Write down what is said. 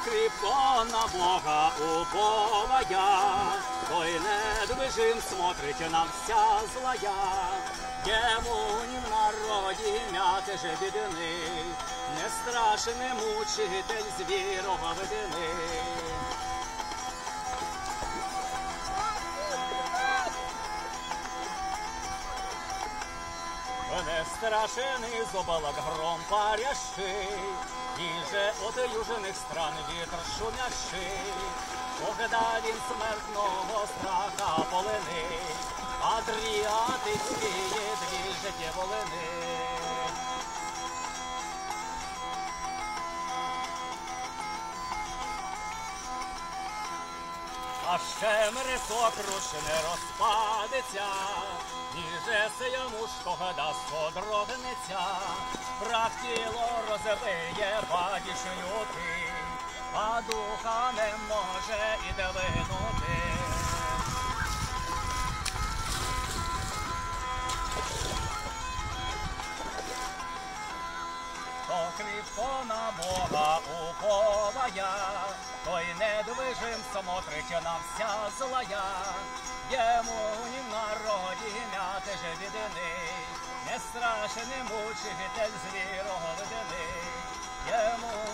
хто на Бога уповая, той недвижим смотрить на вся злая. Йому ні в народі мяти же бідини, не страшний мучитель звірого видини. Не страшений зобалак гром парящий, І же от южених стран вітер шумящий, Когда він смертного страха полинить, Адріатицькі дві життє волини. А ще мересок руш не розпадеться, ніже се йому ж когда содрогнеться, прах тіло розбиє падішою ти, а духа не може і долинути. Хто кріпко на Бога уповая, той недвижим смотрить на вся злая, йому в народі мяти же відини, не страшний мучитель звірого видини, йому